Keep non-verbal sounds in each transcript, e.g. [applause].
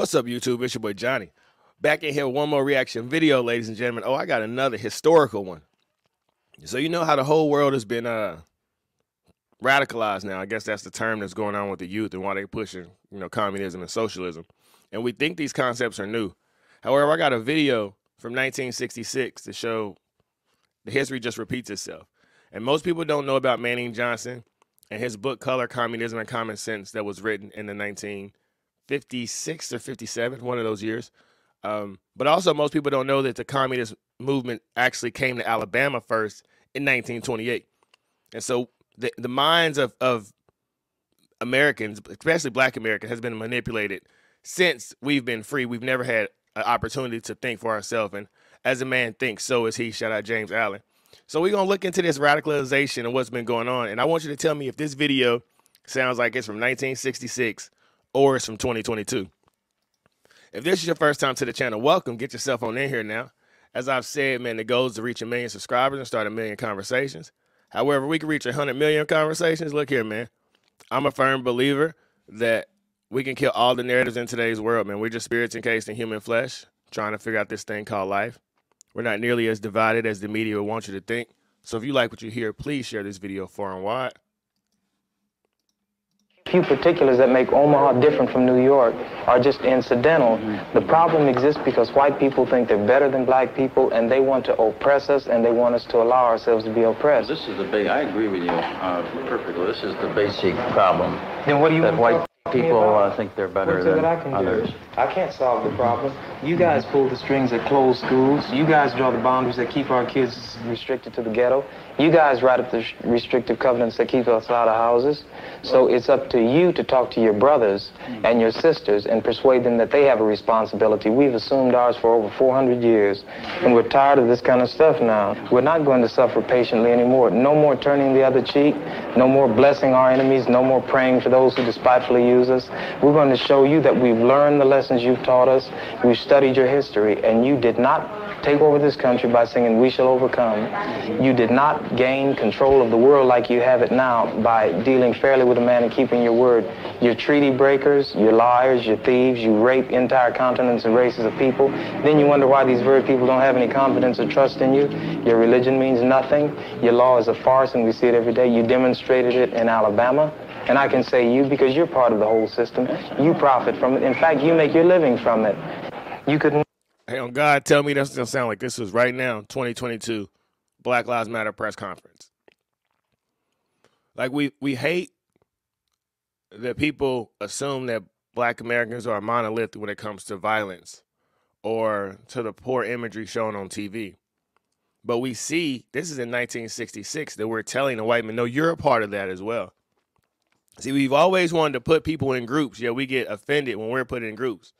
What's up, YouTube? It's your boy Johnnie. Back in here, one more reaction video, ladies and gentlemen. Oh, I got another historical one. So you know how the whole world has been uh radicalized now. I guess that's the term that's going on with the youth and why they're pushing, you know, communism and socialism. And we think these concepts are new. However, I got a video from 1966 to show the history just repeats itself. And most people don't know about Manning Johnson and his book Color, Communism, and Common Sense that was written in the 19 56 or 57, one of those years. Um, but also, most people don't know that the communist movement actually came to Alabama first in 1928. And so the, the minds of, of Americans, especially black Americans, has been manipulated since we've been free. We've never had an opportunity to think for ourselves. And as a man thinks, so is he. Shout out James Allen. So we're going to look into this radicalization and what's been going on. And I want you to tell me if this video sounds like it's from 1966 or it's from 2022. If this is your first time to the channel, welcome. Get yourself on in here now. As I've said, man, the goal is to reach a million subscribers and start a million conversations. However, we can reach 100 million conversations. Look here, man. I'm a firm believer that we can kill all the narratives in today's world, man. We're just spirits encased in human flesh, trying to figure out this thing called life. We're not nearly as divided as the media would want you to think. So if you like what you hear, please share this video far and wide few particulars that make Omaha different from New York are just incidental. Mm-hmm. The problem exists because white people think they're better than black people and they want to oppress us and they want us to allow ourselves to be oppressed. This is the big, I agree with you uh, perfectly. This is the basic problem. Then what do you that want white people uh, think they're better than I can others. Do? I can't solve the problem. You guys pull the strings that close schools. You guys draw the boundaries that keep our kids restricted to the ghetto. You guys write up the restrictive covenants that keep us out of houses. So it's up to you to talk to your brothers and your sisters and persuade them that they have a responsibility. We've assumed ours for over 400 years, and we're tired of this kind of stuff now. We're not going to suffer patiently anymore. No more turning the other cheek. No more blessing our enemies. No more praying for those who despitefully use us. We're going to show you that we've learned the lessons you've taught us. We've studied your history, and you did not take over this country by singing We Shall Overcome. You did not gain control of the world like you have it now by dealing fairly with a man and keeping your word. You're treaty breakers, you're liars, you're thieves, you rape entire continents and races of people. Then you wonder why these very people don't have any confidence or trust in you. Your religion means nothing. Your law is a farce, and we see it every day. You demonstrated it in Alabama. And I can say you because you're part of the whole system. You profit from it. In fact, you make your living from it. You could Hey, on God, tell me this doesn't sound like this was right now, 2022, Black Lives Matter press conference. Like we we hate that people assume that black Americans are monolithic when it comes to violence or to the poor imagery shown on TV. But we see this is in 1966 that we're telling the white men, no, you're a part of that as well. See, we've always wanted to put people in groups, yet we get offended when we're put in groups.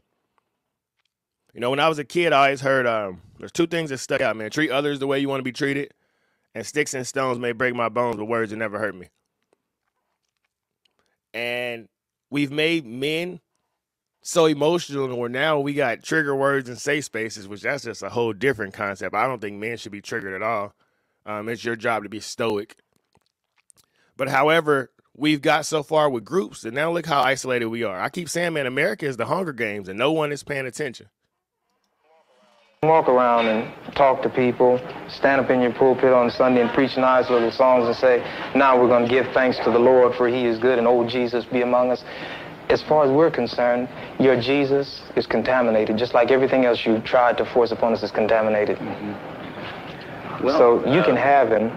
You know, when I was a kid, I always heard um, there's two things that stuck out, man. Treat others the way you want to be treated, and sticks and stones may break my bones, but words will never hurt me. And we've made men so emotional where now we got trigger words and safe spaces, which that's just a whole different concept. I don't think men should be triggered at all. Um, it's your job to be stoic. But however, we've got so far with groups, and now look how isolated we are. I keep saying, man, America is the Hunger Games, and no one is paying attention. Walk around and talk to people, stand up in your pulpit on Sunday and preach nice little songs and say, now we're going to give thanks to the Lord for he is good and old Jesus be among us. As far as we're concerned, your Jesus is contaminated, just like everything else you tried to force upon us is contaminated. Mm-hmm. Well, so you uh, can have him.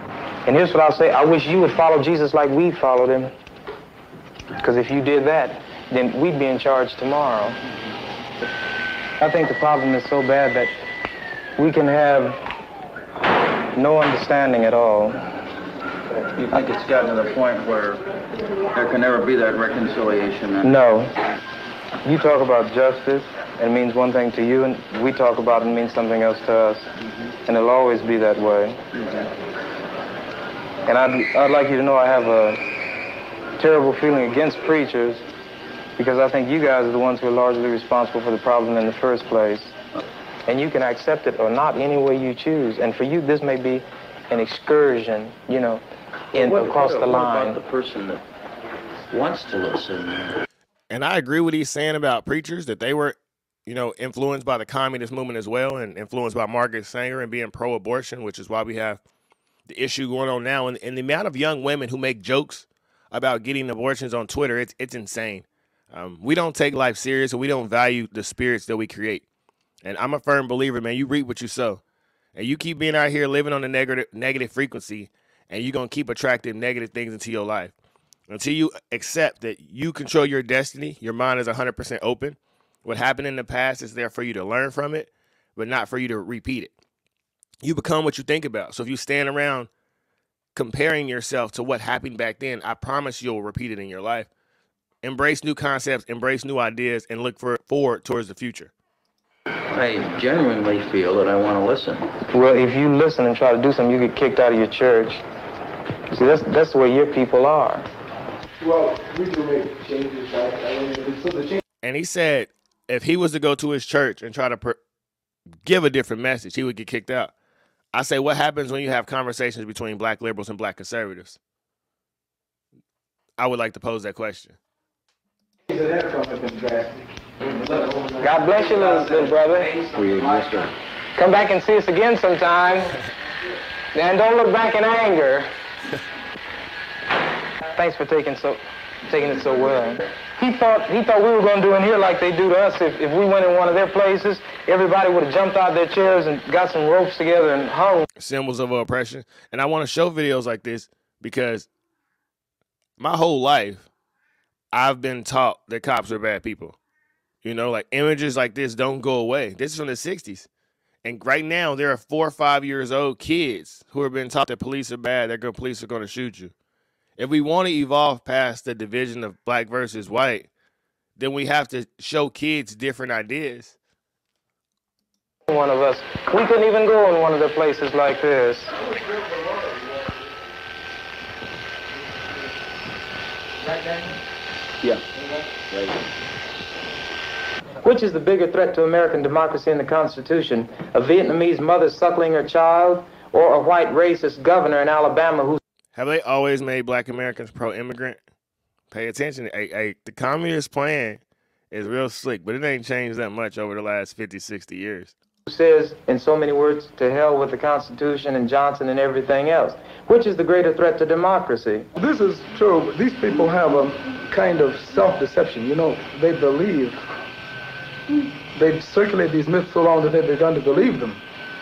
And here's what I'll say. I wish you would follow Jesus like we followed him. Because if you did that, then we'd be in charge tomorrow. I think the problem is so bad that we can have no understanding at all. You think it's gotten to the point where there can never be that reconciliation? No. You talk about justice, it means one thing to you, and we talk about it, it means something else to us. Mm-hmm. And it'll always be that way. Mm-hmm. And I'd, I'd like you to know I have a terrible feeling against preachers because I think you guys are the ones who are largely responsible for the problem in the first place and you can accept it or not any way you choose. And for you, this may be an excursion, you know, in what, across what, the what line. About the person that wants to listen. And I agree with he's saying about preachers that they were you know, influenced by the communist movement as well, and influenced by Margaret Sanger and being pro-abortion, which is why we have the issue going on now. And, and the amount of young women who make jokes about getting abortions on Twitter, it's it's insane. Um, we don't take life serious, and we don't value the spirits that we create. And I'm a firm believer, man. You reap what you sow, and you keep being out here living on the negative negative frequency, and you're gonna keep attracting negative things into your life until you accept that you control your destiny. Your mind is 100% open. What happened in the past is there for you to learn from it, but not for you to repeat it. You become what you think about. So if you stand around comparing yourself to what happened back then, I promise you'll repeat it in your life. Embrace new concepts, embrace new ideas, and look for forward towards the future. I genuinely feel that I want to listen. Well, if you listen and try to do something, you get kicked out of your church. See, that's that's the way your people are. Well, we do make changes. Right? I mean, so the change And he said if he was to go to his church and try to per- give a different message, he would get kicked out. I say, what happens when you have conversations between black liberals and black conservatives? I would like to pose that question. of that come have been drastic. God bless you, little brother. Come back and see us again sometime. [laughs] And don't look back in anger. [laughs] Thanks for taking so taking it so well. He thought he thought we were going to do in here like they do to us. If, if we went in one of their places, everybody would have jumped out their chairs and got some ropes together and hung. Symbols of oppression. And I want to show videos like this because my whole life, I've been taught that cops are bad people. You know, like images like this don't go away. This is from the 60s. And right now, there are four or five years old kids who are being taught that police are bad, that good police are going to shoot you. If we want to evolve past the division of black versus white, then we have to show kids different ideas. One of us. We couldn't even go in one of the places like this. Yeah. Which is the bigger threat to American democracy and the Constitution? A Vietnamese mother suckling her child or a white racist governor in Alabama who Have they always made black Americans pro immigrant? Pay attention. Hey, hey, the communist plan is real slick, but it ain't changed that much over the last 50, 60 years. says, in so many words, to hell with the Constitution and Johnson and everything else? Which is the greater threat to democracy? This is true. These people have a kind of self-deception. You know, they believe. They circulate these myths so long that they've begun to believe them.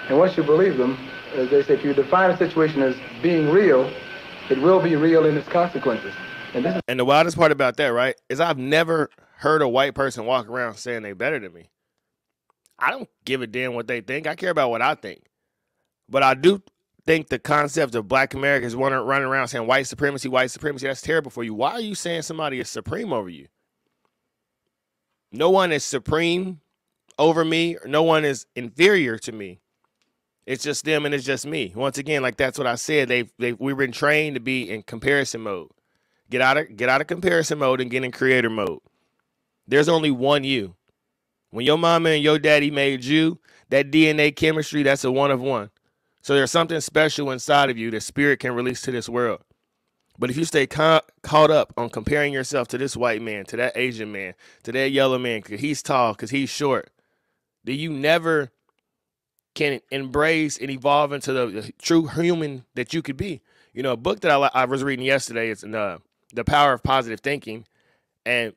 And once you believe them, as they say, if you define a situation as being real, it will be real in its consequences. And is And the wildest part about that, right, is I've never heard a white person walk around saying they better than me. I don't give a damn what they think. I care about what I think. But I do think the concept of black Americans running, around saying white supremacy, white supremacy, that's terrible for you. Why are you saying somebody is supreme over you? No one is supreme over me, no one is inferior to me. It's just them and it's just me. Once again, like that's what I said. They've, they've we've been trained to be in comparison mode. Get out of get out of comparison mode and get in creator mode. There's only one you. When your mama and your daddy made you, that DNA chemistry, that's a one of one. So there's something special inside of you that spirit can release to this world. But if you stay ca- caught up on comparing yourself to this white man, to that Asian man, to that yellow man, because he's tall, because he's short, do you never can embrace and evolve into the, true human that you could be. You know, a book that I, I was reading yesterday is uh, The Power of Positive Thinking. And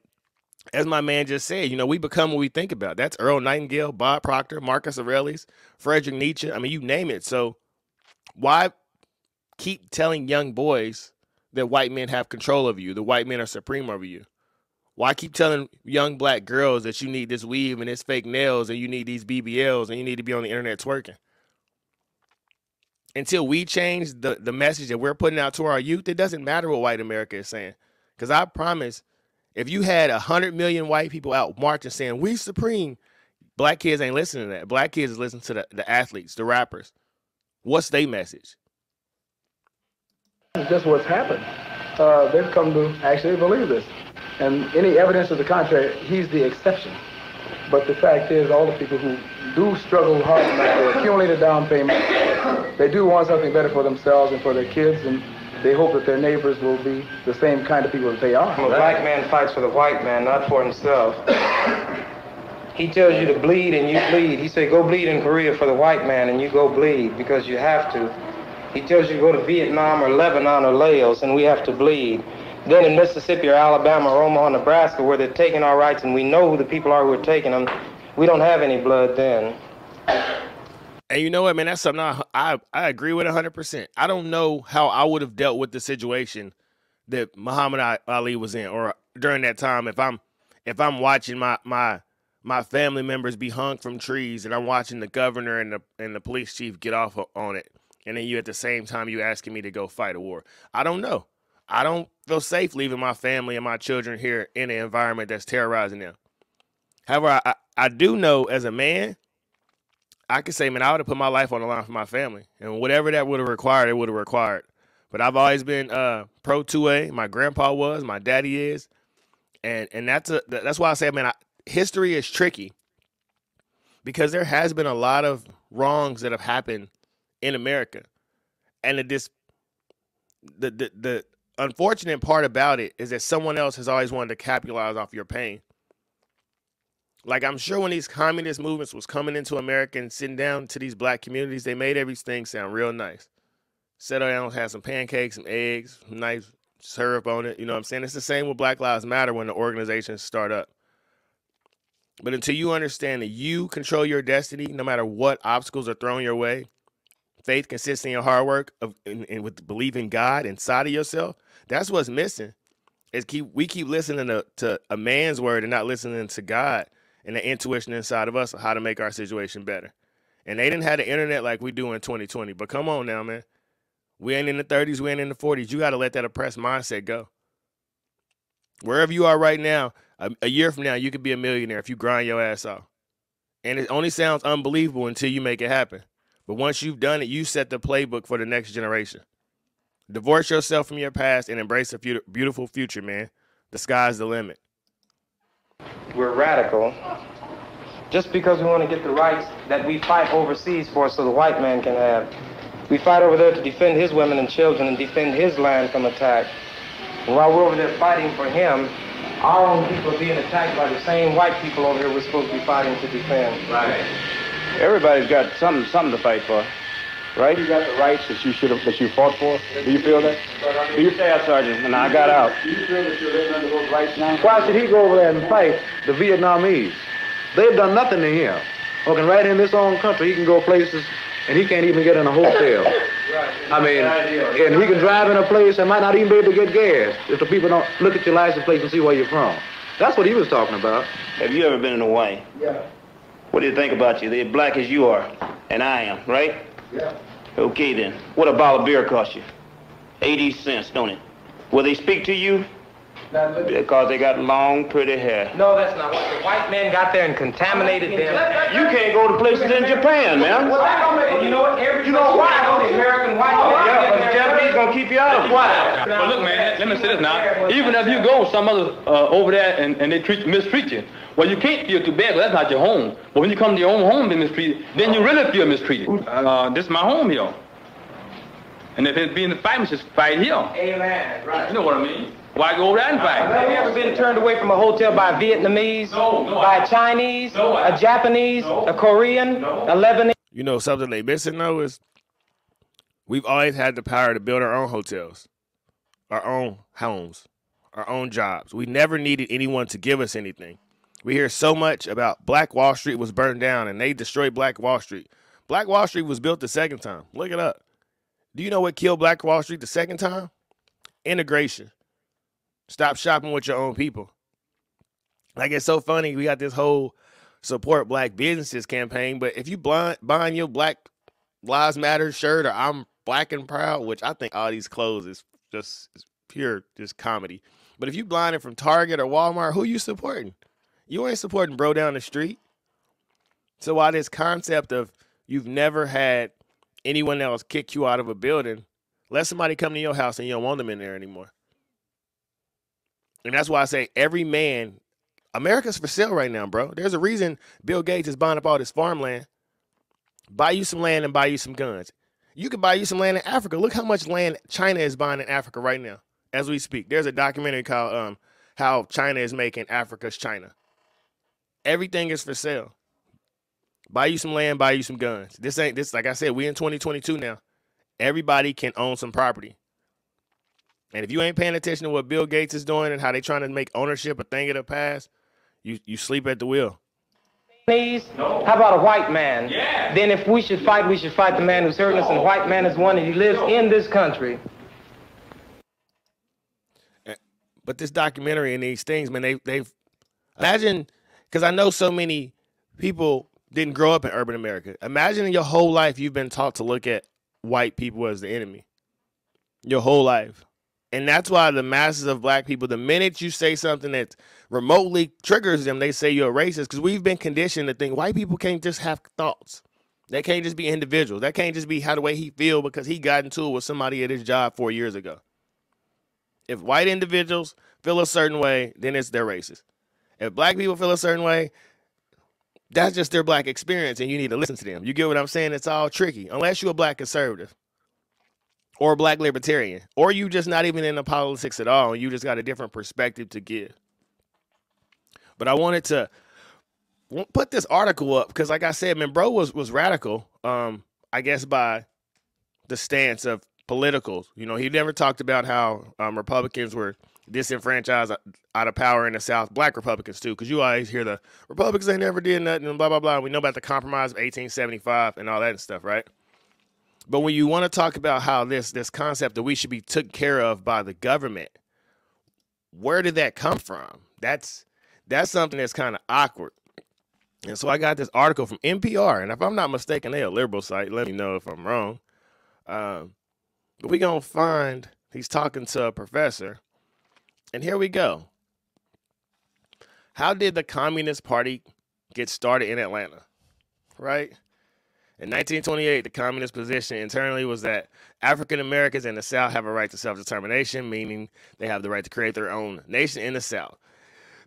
as my man just said, you know, we become what we think about. That's Earl Nightingale, Bob Proctor, Marcus Aurelius, Frederick Nietzsche. I mean, you name it. So why keep telling young boys that white men have control over you, the white men are supreme over you? Why keep telling young black girls that you need this weave and this fake nails and you need these BBLs and you need to be on the internet twerking? Until we change the, the message that we're putting out to our youth, it doesn't matter what white America is saying. Because I promise, if you had a hundred million white people out marching saying we supreme, black kids ain't listening to that. Black kids is listening to the, the athletes, the rappers. What's their message? just what's happened. Uh, they've come to actually believe this. And any evidence to the contrary, he's the exception. But the fact is, all the people who do struggle hard enough, they accumulate a down payment, they do want something better for themselves and for their kids, and they hope that their neighbors will be the same kind of people that they are. A black man fights for the white man, not for himself. He tells you to bleed and you bleed. He said, go bleed in Korea for the white man and you go bleed because you have to. He tells you to go to Vietnam or Lebanon or Laos and we have to bleed. Then in Mississippi or Alabama or Omaha, Nebraska, where they're taking our rights and we know who the people are who are taking them, we don't have any blood then. And you know what, man? That's something I I, I agree with 100%. I don't know how I would have dealt with the situation that Muhammad Ali was in or during that time if I'm if I'm watching my my my family members be hung from trees and I'm watching the governor and the and the police chief get off on it and then you at the same time you asking me to go fight a war. I don't know. I don't feel safe leaving my family and my children here in an environment that's terrorizing them. However, I, I, do know as a man, I can say, man, I would have put my life on the line for my family. And whatever that would have required, it would have required. But I've always been uh, pro 2A. My grandpa was, my daddy is. And and that's a that's why I say, man, I, history is tricky because there has been a lot of wrongs that have happened in America. And the the the, the unfortunate part about it is that someone else has always wanted to capitalize off your pain. Like I'm sure when these communist movements was coming into America and sitting down to these black communities, they made everything sound real nice. Settle down, have some pancakes, some eggs, nice syrup on it. You know what I'm saying? It's the same with Black Lives Matter when the organizations start up. But until you understand that you control your destiny, no matter what obstacles are thrown your way, faith, consistency, and hard work of and, and with believing God inside of yourself, that's what's missing. Is keep we keep listening to, to a man's word and not listening to God and the intuition inside of us of how to make our situation better. And they didn't have the internet like we do in 2020. But come on now, man. We ain't in the 30s, we ain't in the 40s. You got to let that oppressed mindset go. Wherever you are right now, a, a, year from now, you could be a millionaire if you grind your ass off. And it only sounds unbelievable until you make it happen. But once you've done it, you set the playbook for the next generation. Divorce yourself from your past and embrace a beautiful future, man. The sky's the limit. We're radical just because we want to get the rights that we fight overseas for so the white man can have. We fight over there to defend his women and children and defend his land from attack. And while we're over there fighting for him, our own people are being attacked by the same white people over here we're supposed to be fighting to defend. Right. Everybody's got something, something to fight for. Right? You got the rights that you should have, that you fought for. Do you feel that? Do you say, Sergeant? And I got out. Do you feel that you're living under those rights now? Why should he go over there and fight the Vietnamese? They've done nothing to him. Working right in this own country, he can go places and he can't even get in a hotel. I mean, and he can drive in a place and might not even be able to get gas if the people don't look at your license plate and see where you're from. That's what he was talking about. Have you ever been in Hawaii? Yeah. What do you think about you? They're black as you are, and I am, right? Yeah. Okay then. What a bottle of beer cost you? 80 cents, don't it? Will they speak to you? Because they got long, pretty hair. No, that's not what the white men got there and contaminated them. You can't go to places in Japan, man. Well, you know what? Every you know why? The American white oh, yeah, but the Japanese gonna keep you out of why? Well, look, man. Let me say this now. Even if you go some other uh, over there and, and they treat mistreat you, well, you can't feel too bad. Well, that's not your home. But when you come to your own home and mistreated, then you really feel mistreated. Uh, this is my home here. And if it's being the fight, just fight here. Amen. Right. You know what I mean? Why go over there and fight? Have you ever been turned away from a hotel by a Vietnamese? No, no. By a Chinese? No, a Japanese? No. A Korean? No. A Lebanese? You know something they missing though is we've always had the power to build our own hotels, our own homes, our own jobs. We never needed anyone to give us anything. We hear so much about Black Wall Street was burned down and they destroyed Black Wall Street. Black Wall Street was built the second time. Look it up. Do you know what killed Black Wall Street the second time? Integration. Stop shopping with your own people. Like it's so funny. We got this whole support black businesses campaign, but if you blind, buying your Black Lives Matter shirt or I'm black and proud, which I think all these clothes is just is pure just comedy. But if you blinded from Target or Walmart, who you supporting? You ain't supporting bro down the street. So why this concept of you've never had anyone else kick you out of a building, let somebody come to your house and you don't want them in there anymore. And that's why I say every man, America's for sale right now, bro. There's a reason Bill Gates is buying up all this farmland. Buy you some land and buy you some guns. You could buy you some land in Africa. Look how much land China is buying in Africa right now as we speak. There's a documentary called um, How China is Making Africa's China. Everything is for sale. Buy you some land, buy you some guns. This ain't this like I said, we in 2022 now. Everybody can own some property. And if you ain't paying attention to what Bill Gates is doing and how they trying to make ownership a thing of the past, you you sleep at the wheel. Please? No. How about a white man? Yeah. Then if we should fight, we should fight the man who's hurting us, and the white man is one, and he lives in this country. But this documentary and these things, man, they they've imagine because I know so many people didn't grow up in urban America. Imagine in your whole life you've been taught to look at white people as the enemy. Your whole life. And that's why the masses of black people, the minute you say something that remotely triggers them, they say you're a racist because we've been conditioned to think white people can't just have thoughts. They can't just be individuals. That can't just be how the way he feel because he got into it with somebody at his job four years ago. If white individuals feel a certain way, then it's their racist. If black people feel a certain way, that's just their black experience, and you need to listen to them. You get what I'm saying? It's all tricky, unless you're a black conservative or black libertarian, or you just not even in the politics at all, and you just got a different perspective to give. But I wanted to put this article up because, like I said, man, bro was was radical. Um, I guess by the stance of politicals. You know, he never talked about how um, Republicans were disenfranchised out of power in the South. Black Republicans too, because you always hear the Republicans they never did nothing and blah blah blah. We know about the Compromise of 1875 and all that and stuff, right? But when you want to talk about how this this concept that we should be taken care of by the government, where did that come from? That's that's something that's kind of awkward. And so I got this article from NPR, and if I'm not mistaken, they're a liberal site. Let me know if I'm wrong. Um, but we gonna find he's talking to a professor, and here we go. How did the Communist Party get started in Atlanta? Right? In 1928, the communist position internally was that African Americans in the South have a right to self determination, meaning they have the right to create their own nation in the South.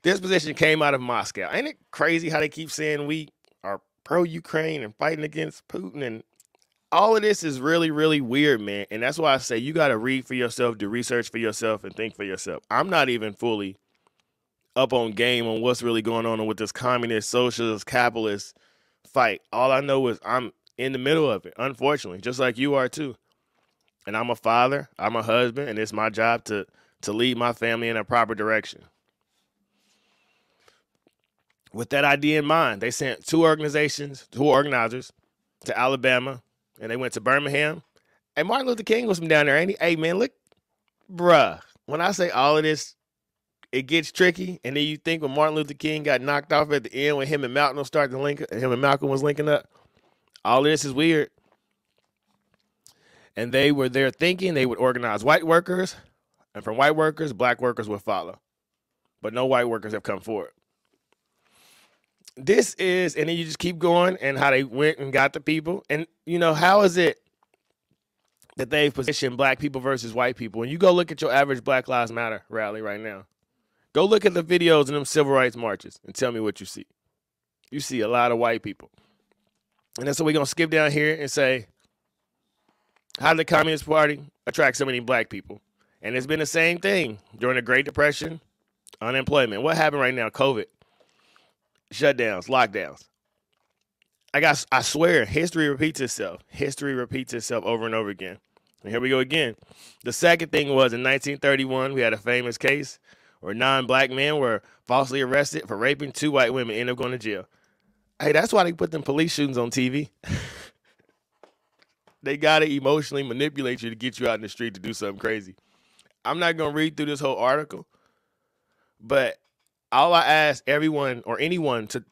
This position came out of Moscow. Ain't it crazy how they keep saying we are pro Ukraine and fighting against Putin? And all of this is really, really weird, man. And that's why I say you got to read for yourself, do research for yourself, and think for yourself. I'm not even fully up on game on what's really going on with this communist, socialist, capitalist fight. All I know is I'm in the middle of it, unfortunately, just like you are too. And I'm a father, I'm a husband, and it's my job to to lead my family in a proper direction. With that idea in mind, they sent two organizations, two organizers to Alabama, and they went to Birmingham. Hey, Martin Luther King was from down there, ain't he? Hey man, look, bruh. When I say all of this, it gets tricky, and then you think when Martin Luther King got knocked off at the end when him and Malcolm started to link, him and Malcolm was linking up. All this is weird. And they were there thinking they would organize white workers, and from white workers, black workers would follow. But no white workers have come forward. This is, and then you just keep going and how they went and got the people. And, you know, how is it that they've positioned black people versus white people? And you go look at your average Black Lives Matter rally right now. Go look at the videos in them civil rights marches and tell me what you see. You see a lot of white people. And that's so we're gonna skip down here and say, how did the Communist Party attract so many black people? And it's been the same thing during the Great Depression, unemployment. What happened right now? COVID, shutdowns, lockdowns. I got I swear, history repeats itself. History repeats itself over and over again. And here we go again. The second thing was in 1931, we had a famous case where nine black men were falsely arrested for raping two white women, ended up going to jail. Hey, that's why they put them police shootings on TV. [laughs] they gotta emotionally manipulate you to get you out in the street to do something crazy. I'm not gonna read through this whole article, but all I ask everyone or anyone to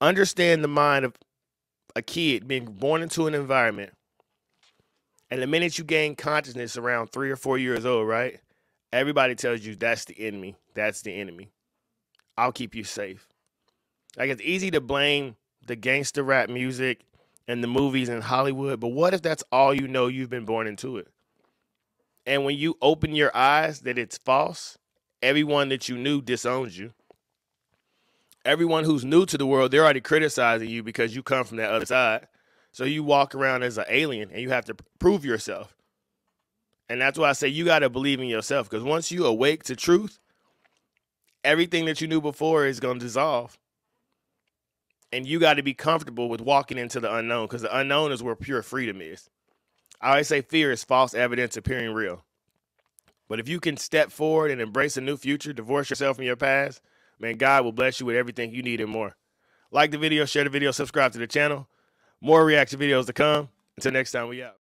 understand the mind of a kid being born into an environment. And the minute you gain consciousness around three or four years old, right? Everybody tells you that's the enemy. That's the enemy. I'll keep you safe. Like it's easy to blame the gangster rap music and the movies in Hollywood, but what if that's all you know you've been born into it? And when you open your eyes that it's false, everyone that you knew disowns you. Everyone who's new to the world, they're already criticizing you because you come from that other side. So you walk around as an alien and you have to prove yourself. And that's why I say you got to believe in yourself because once you awake to truth, everything that you knew before is going to dissolve And you got to be comfortable with walking into the unknown because the unknown is where pure freedom is. I always say fear is false evidence appearing real. But if you can step forward and embrace a new future, divorce yourself from your past, man, God will bless you with everything you need and more. Like the video, share the video, subscribe to the channel. More reaction videos to come. Until next time, we out.